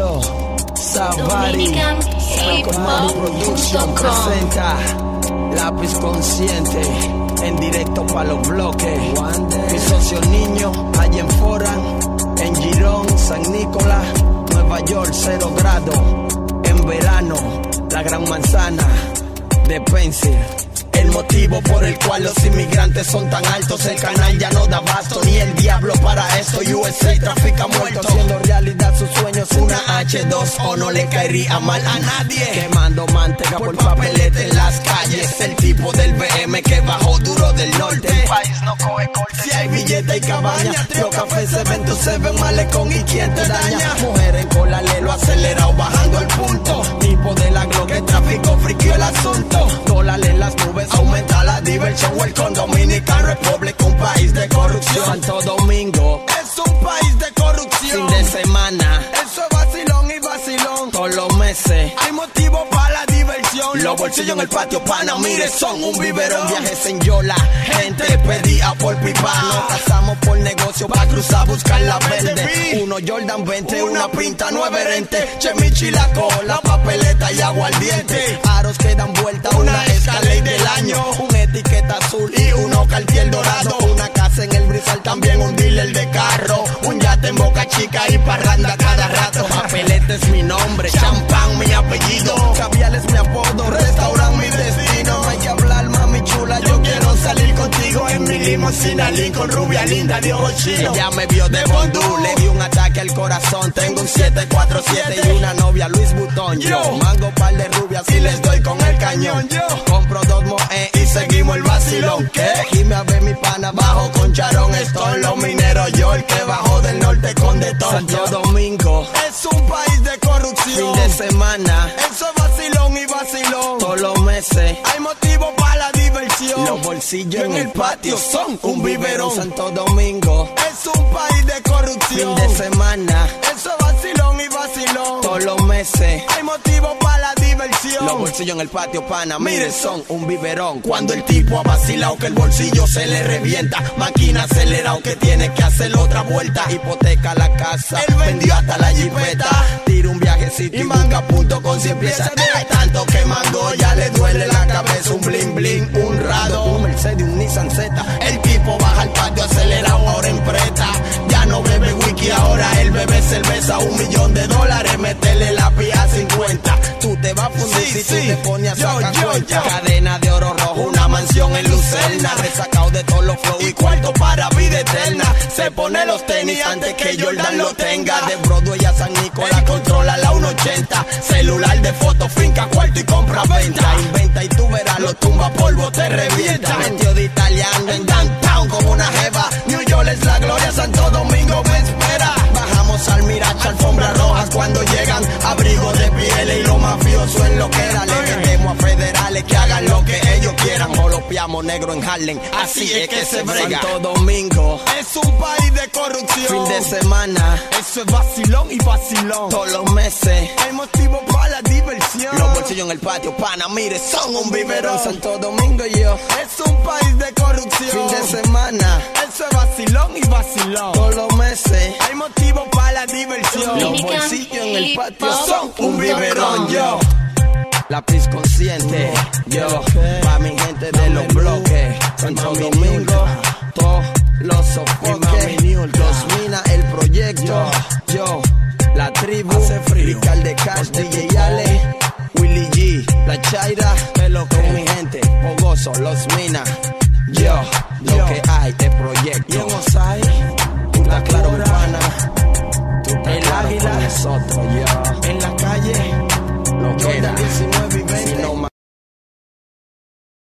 Yo, Savari, Production presenta Lápiz Consciente en directo para los bloques. Mi socio niño, allá en Foran, en Girón, San Nicolás, Nueva York, cero grado. En verano, la gran manzana de Pencil. El motivo por el cual los inmigrantes son tan altos, el canal ya no da basto, ni el diablo para esto. USA trafica muertos, haciendo realidad sus sueños. Una H2O no le caería mal a nadie. Quemando manteca por papelete en las calles. El tipo del BM que bajó duro del norte. El país no coge corte. Si hay billete y cabaña, los cafés se ven, tú se ven malecón y quién te daña. Mujer en cola, lo acelerado, bajando el punto. Tipo de la Glock, el tráfico el asunto. De corrupción. Santo Domingo es un país de corrupción. Fin de semana, eso es vacilón y vacilón. Todos los meses hay motivo para la diversión. Los bolsillos en el patio, pana, mire, son un biberón. Viajes en Yola, gente pedía por pipa. Nos casamos por negocio, pa' cruzar, buscar la verde. Uno Jordan 20, una pinta nueve rente. Chemichi la cola, papeleta y aguardiente. Aros que dan vuelta, una escalade chica y parranda cada rato. Papeleta es mi nombre, champán mi apellido. Cavial es mi apodo, restaurant mi destino. Hay que hablar, mami chula, yo quiero salir contigo en mi limusina Lincoln, rubia linda de ojos chinos. Ella me vio de bondú, le di un ataque al corazón. Tengo un 747 y una novia Luis Butón. Yo mango par de rubias y les doy con el cañón. Yo compro dos moe y seguimos el vacilón. Que y me a ver mi pana bajo con charón. Estoy los mineros, yo el que Santo Domingo es un país de corrupción. Fin de semana, eso es vacilón y vacilón. Todos los meses hay motivo para la diversión. Los bolsillos en el patio son un biberón. Santo Domingo es un país de corrupción. Fin de semana, eso es vacilón y vacilón. Todos los meses hay motivo para la diversión. Los bolsillos en el patio, pana, mire, son un biberón. Cuando el tipo ha vacilado que el bolsillo se le revienta. Máquina acelerado que tiene que hacer otra vuelta. Hipoteca la casa, él vendió hasta la jipeta. Tira un viajecito y manga punto con cien piezas. Hay tanto que mango, ya le duele la cabeza. Un bling bling, un rado, un Mercedes, un Nissan Z. El tipo baja al patio acelerado, ahora en preta. Ya no bebe wiki, ahora él bebe cerveza. Un millón de todos los flow y cuarto para vida eterna. Se pone los tenis antes que Jordan lo tenga. De Broadway a San Nicolás controla la 180. Celular de foto, finca, cuarto y compra venta. Inventa y tú verás, lo tumba polvo, te revienta. Metió de italiano en downtown como una jeva. New York es la gloria, Santo Domingo Negro en Harlem, así es que se brega. Santo Domingo es un país de corrupción. Fin de semana, eso es vacilón y vacilón. Todos los meses hay motivo para la diversión. Los bolsillos en el patio, pana, mire, son un biberón. Santo Domingo y yo es un país de corrupción. Fin de semana, eso es vacilón y vacilón. Todos los meses hay motivo para la diversión. Los bolsillos en el patio son un biberón, yo. Lápiz consciente, yo, pa' mi gente de los bloques, Santo Domingo, todos los sofoques, los mina, el proyecto, yo, la tribu, Rical de Cash, DJ Ale, Willy G, la Chaira, con mi gente, Pogoso, los mina, yo, lo que hay de proyecto, está claro mi pana, el águila, nosotros, yo, en la calle, lo